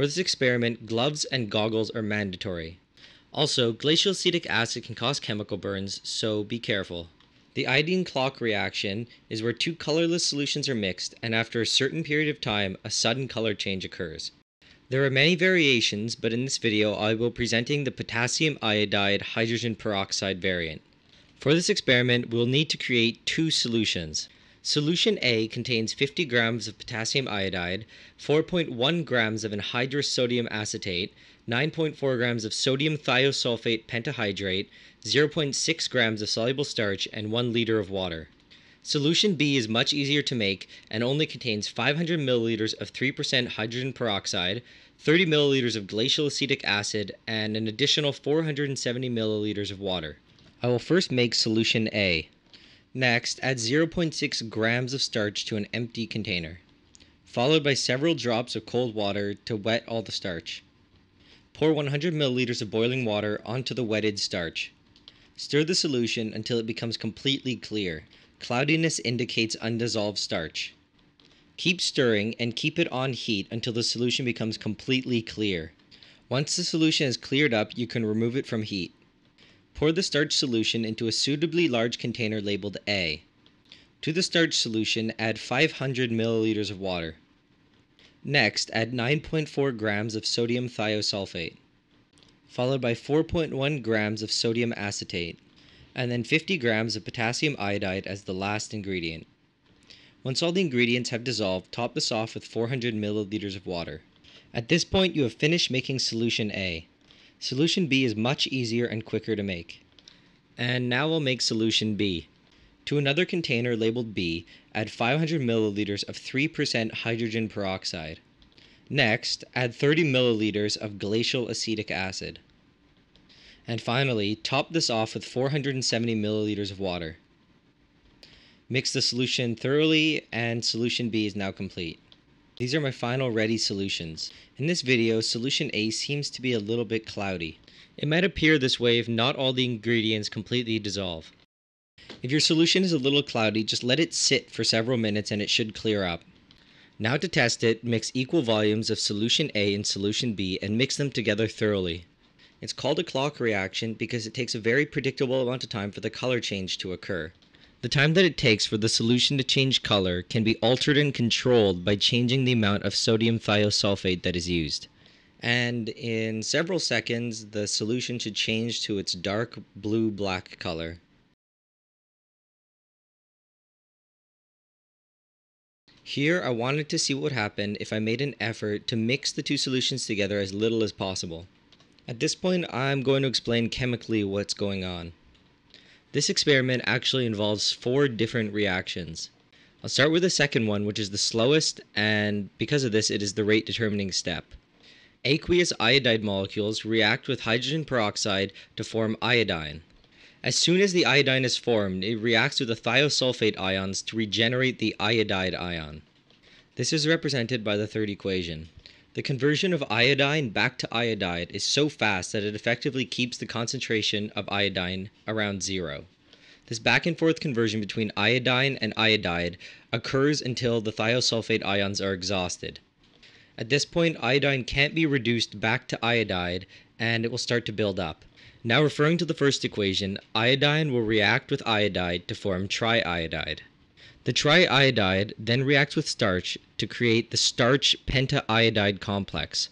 For this experiment, gloves and goggles are mandatory. Also, glacial acetic acid can cause chemical burns, so be careful. The iodine clock reaction is where two colorless solutions are mixed and after a certain period of time a sudden color change occurs. There are many variations, but in this video I will be presenting the potassium iodide hydrogen peroxide variant. For this experiment, we'll need to create two solutions. Solution A contains 50 grams of potassium iodide, 4.1 grams of anhydrous sodium acetate, 9.4 grams of sodium thiosulfate pentahydrate, 0.6 grams of soluble starch, and 1 liter of water. Solution B is much easier to make and only contains 500 milliliters of 3% hydrogen peroxide, 30 milliliters of glacial acetic acid, and an additional 470 milliliters of water. I will first make solution A. Next, add 0.6 grams of starch to an empty container, followed by several drops of cold water to wet all the starch. Pour 100 milliliters of boiling water onto the wetted starch. Stir the solution until it becomes completely clear. Cloudiness indicates undissolved starch. Keep stirring and keep it on heat until the solution becomes completely clear. Once the solution is cleared up, you can remove it from heat. Pour the starch solution into a suitably large container labeled A. To the starch solution, add 500 milliliters of water. Next, add 9.4 grams of sodium thiosulfate, followed by 4.1 grams of sodium acetate, and then 50 grams of potassium iodide as the last ingredient. Once all the ingredients have dissolved, top this off with 400 milliliters of water. At this point, you have finished making solution A. Solution B is much easier and quicker to make. And now we'll make solution B. To another container labeled B, add 500 milliliters of 3% hydrogen peroxide. Next, add 30 milliliters of glacial acetic acid. And finally, top this off with 470 milliliters of water. Mix the solution thoroughly and solution B is now complete. These are my final ready solutions. In this video, solution A seems to be a little bit cloudy. It might appear this way if not all the ingredients completely dissolve. If your solution is a little cloudy, just let it sit for several minutes and it should clear up. Now to test it, mix equal volumes of solution A and solution B and mix them together thoroughly. It's called a clock reaction because it takes a very predictable amount of time for the color change to occur. The time that it takes for the solution to change color can be altered and controlled by changing the amount of sodium thiosulfate that is used. And in several seconds, the solution should change to its dark blue-black color. Here, I wanted to see what would happen if I made an effort to mix the two solutions together as little as possible. At this point, I'm going to explain chemically what's going on. This experiment actually involves four different reactions. I'll start with the second one, which is the slowest, and because of this, it is the rate determining step. Aqueous iodide molecules react with hydrogen peroxide to form iodine. As soon as the iodine is formed, it reacts with the thiosulfate ions to regenerate the iodide ion. This is represented by the third equation. The conversion of iodine back to iodide is so fast that it effectively keeps the concentration of iodine around zero. This back and forth conversion between iodine and iodide occurs until the thiosulfate ions are exhausted. At this point, iodine can't be reduced back to iodide and it will start to build up. Now referring to the first equation, iodine will react with iodide to form triiodide. The triiodide then reacts with starch to create the starch pentaiodide complex,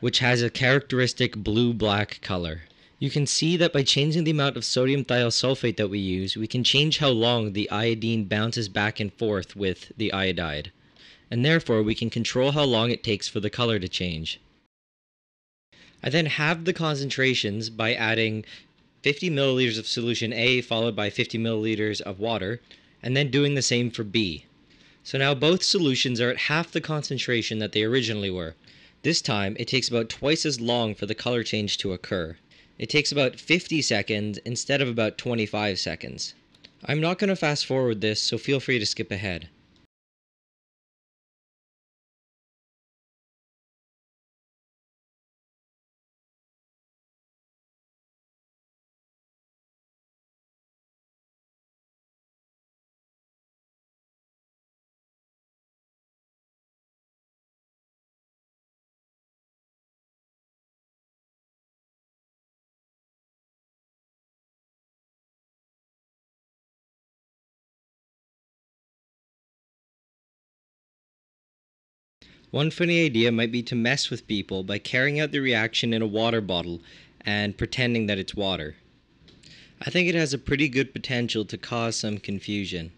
which has a characteristic blue-black color. You can see that by changing the amount of sodium thiosulfate that we use, we can change how long the iodine bounces back and forth with the iodide, and therefore we can control how long it takes for the color to change. I then halved the concentrations by adding 50 milliliters of solution A followed by 50 milliliters of water, and then doing the same for B. So now both solutions are at half the concentration that they originally were. This time, it takes about twice as long for the color change to occur. It takes about 50 seconds instead of about 25 seconds. I'm not going to fast forward this, so feel free to skip ahead. One funny idea might be to mess with people by carrying out the reaction in a water bottle and pretending that it's water. I think it has a pretty good potential to cause some confusion.